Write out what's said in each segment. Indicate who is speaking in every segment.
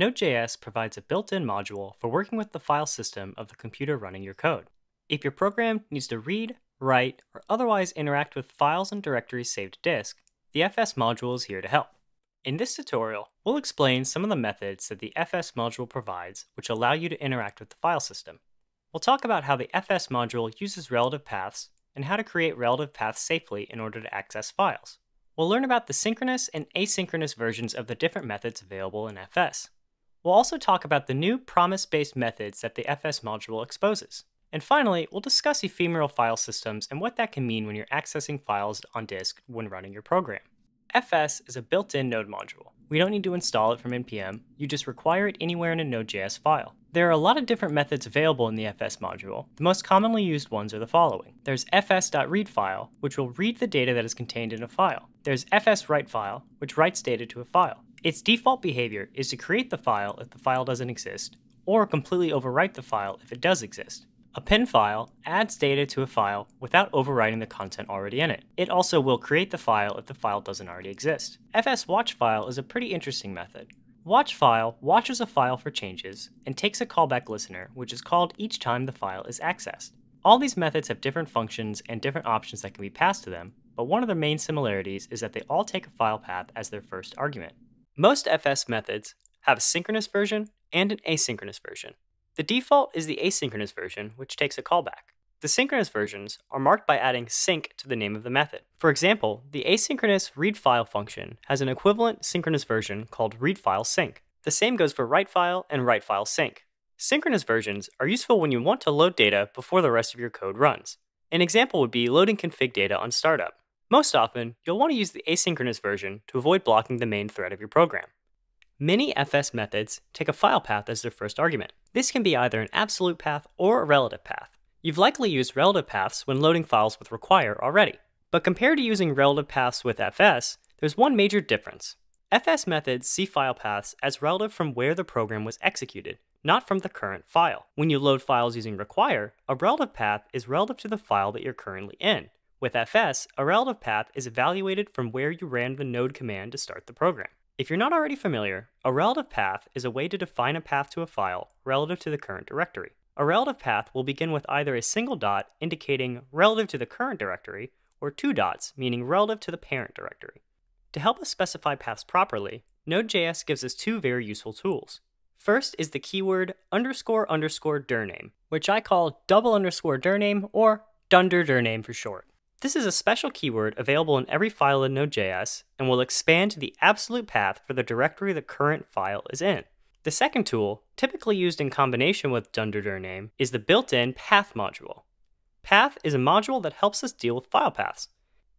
Speaker 1: Node.js provides a built-in module for working with the file system of the computer running your code. If your program needs to read, write, or otherwise interact with files and directories saved to disk, the FS module is here to help. In this tutorial, we'll explain some of the methods that the FS module provides which allow you to interact with the file system. We'll talk about how the FS module uses relative paths and how to create relative paths safely in order to access files. We'll learn about the synchronous and asynchronous versions of the different methods available in FS. We'll also talk about the new promise-based methods that the FS module exposes. And finally, we'll discuss ephemeral file systems and what that can mean when you're accessing files on disk when running your program. FS is a built-in Node module. We don't need to install it from NPM, you just require it anywhere in a Node.js file. There are a lot of different methods available in the FS module. The most commonly used ones are the following. There's fs.readFile, which will read the data that is contained in a file. There's fs.writeFile, which writes data to a file. Its default behavior is to create the file if the file doesn't exist, or completely overwrite the file if it does exist. appendFile adds data to a file without overwriting the content already in it. It also will create the file if the file doesn't already exist. Fs fs.watchFile is a pretty interesting method. WatchFile watches a file for changes and takes a callback listener, which is called each time the file is accessed. All these methods have different functions and different options that can be passed to them, but one of the main similarities is that they all take a file path as their first argument. Most FS methods have a synchronous version and an asynchronous version. The default is the asynchronous version, which takes a callback. The synchronous versions are marked by adding sync to the name of the method. For example, the asynchronous readFile function has an equivalent synchronous version called readFileSync. The same goes for writefile and writefilesync. Synchronous versions are useful when you want to load data before the rest of your code runs. An example would be loading config data on startup. Most often, you'll want to use the asynchronous version to avoid blocking the main thread of your program. Many FS methods take a file path as their first argument. This can be either an absolute path or a relative path. You've likely used relative paths when loading files with require already. But compared to using relative paths with FS, there's one major difference. FS methods see file paths as relative from where the program was executed, not from the current file. When you load files using require, a relative path is relative to the file that you're currently in. With FS, a relative path is evaluated from where you ran the node command to start the program. If you're not already familiar, a relative path is a way to define a path to a file relative to the current directory. A relative path will begin with either a single dot indicating relative to the current directory, or two dots meaning relative to the parent directory. To help us specify paths properly, Node.js gives us two very useful tools. First is the keyword underscore underscore dir name, which I call double underscore dir name or dunder dir name for short. This is a special keyword available in every file in Node.js and will expand to the absolute path for the directory the current file is in. The second tool, typically used in combination with name, is the built-in path module. Path is a module that helps us deal with file paths.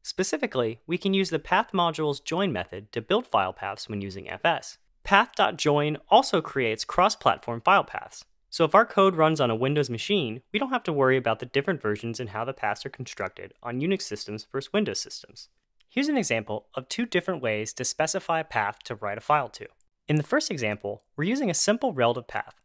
Speaker 1: Specifically, we can use the path module's join method to build file paths when using FS. Path.join also creates cross-platform file paths. So if our code runs on a Windows machine, we don't have to worry about the different versions and how the paths are constructed on Unix systems versus Windows systems. Here's an example of two different ways to specify a path to write a file to. In the first example, we're using a simple relative path.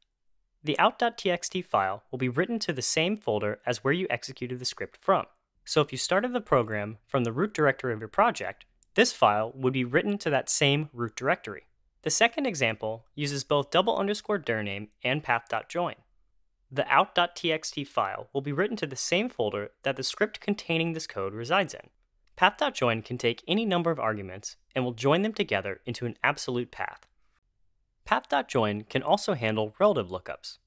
Speaker 1: The out.txt file will be written to the same folder as where you executed the script from. So if you started the program from the root directory of your project, this file would be written to that same root directory. The second example uses both double underscore dir name and path.join. The out.txt file will be written to the same folder that the script containing this code resides in. Path.join can take any number of arguments and will join them together into an absolute path. Path.join can also handle relative lookups.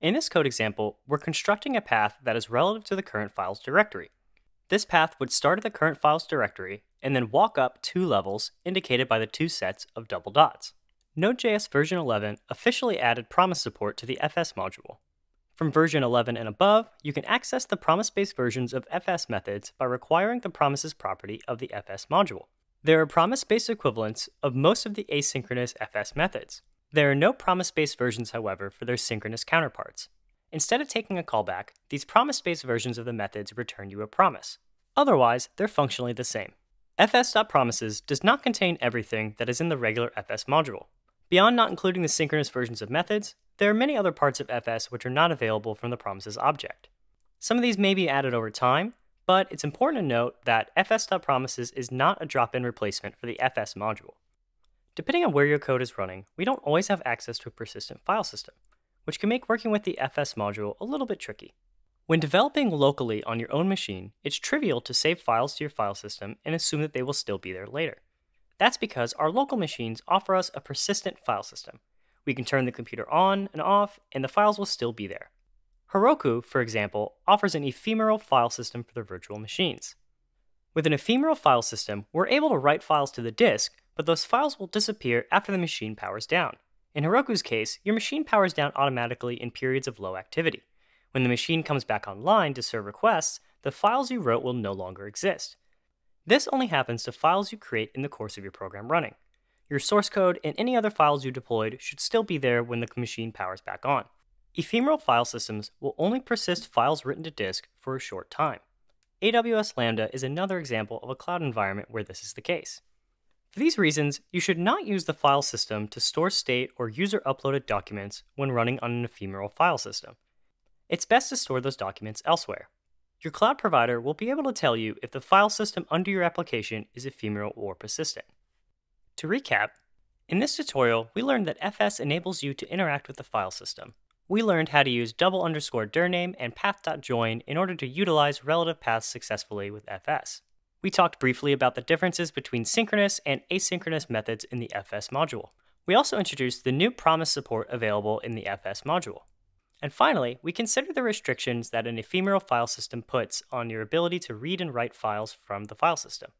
Speaker 1: In this code example, we're constructing a path that is relative to the current file's directory. This path would start at the current file's directory and then walk up two levels indicated by the two sets of double dots. Node.js version 11 officially added promise support to the FS module. From version 11 and above, you can access the promise-based versions of FS methods by requiring the promises property of the FS module. There are promise-based equivalents of most of the asynchronous FS methods. There are no promise-based versions, however, for their synchronous counterparts. Instead of taking a callback, these promise-based versions of the methods return you a promise. Otherwise, they're functionally the same. fs.promises does not contain everything that is in the regular fs module. Beyond not including the synchronous versions of methods, there are many other parts of fs which are not available from the promises object. Some of these may be added over time, but it's important to note that fs.promises is not a drop-in replacement for the fs module. Depending on where your code is running, we don't always have access to a persistent file system, which can make working with the FS module a little bit tricky. When developing locally on your own machine, it's trivial to save files to your file system and assume that they will still be there later. That's because our local machines offer us a persistent file system. We can turn the computer on and off, and the files will still be there. Heroku, for example, offers an ephemeral file system for their virtual machines. With an ephemeral file system, we're able to write files to the disk, but those files will disappear after the machine powers down. In Heroku's case, your machine powers down automatically in periods of low activity. When the machine comes back online to serve requests, the files you wrote will no longer exist. This only happens to files you create in the course of your program running. Your source code and any other files you deployed should still be there when the machine powers back on. Ephemeral file systems will only persist files written to disk for a short time. AWS Lambda is another example of a cloud environment where this is the case. For these reasons, you should not use the file system to store state or user uploaded documents when running on an ephemeral file system. It's best to store those documents elsewhere. Your cloud provider will be able to tell you if the file system under your application is ephemeral or persistent. To recap, in this tutorial, we learned that FS enables you to interact with the file system. We learned how to use double underscore dir name and path.join in order to utilize relative paths successfully with FS. We talked briefly about the differences between synchronous and asynchronous methods in the FS module. We also introduced the new promise support available in the FS module. And finally, we consider the restrictions that an ephemeral file system puts on your ability to read and write files from the file system.